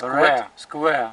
Square. Square.